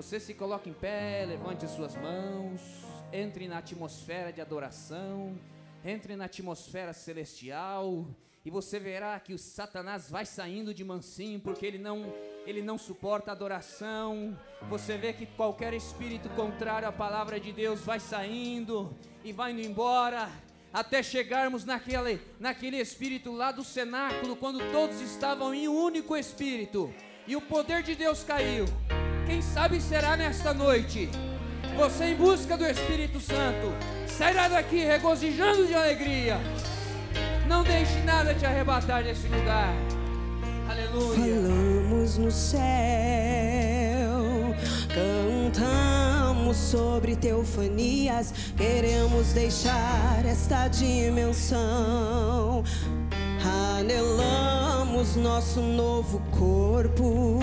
Você se coloca em pé, levante as suas mãos, entre na atmosfera de adoração, entre na atmosfera celestial e você verá que o Satanás vai saindo de mansinho porque ele não ele não suporta adoração. Você vê que qualquer espírito contrário à palavra de Deus vai saindo e vai indo embora até chegarmos naquele, naquele espírito lá do cenáculo, quando todos estavam em um único espírito e o poder de Deus caiu. Quem sabe será nesta noite. Você em busca do Espírito Santo sairá daqui regozijando de alegria. Não deixe nada te arrebatar desse lugar. Aleluia. Falamos no céu, cantamos sobre teofanias, queremos deixar esta dimensão. Anelamos nosso novo corpo,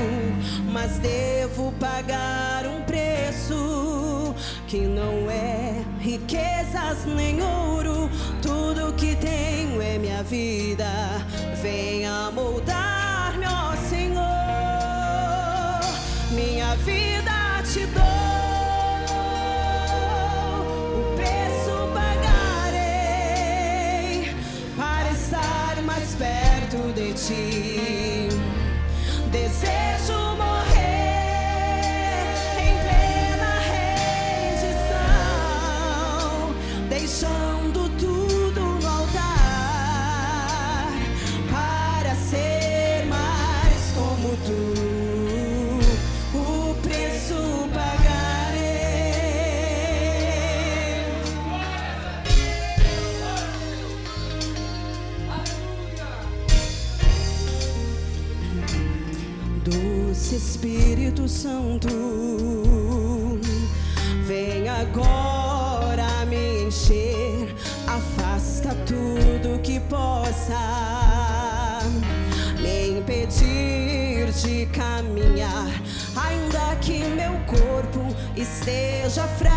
mas devo pagar um preço que não é riquezas nem ouro. Tudo que tenho é minha vida. Venha moldar-me, ó Senhor. Minha vida te dou. Perto de ti. Doce Espírito Santo, vem agora me encher, afasta tudo que possa me impedir de caminhar, ainda que meu corpo esteja fraco.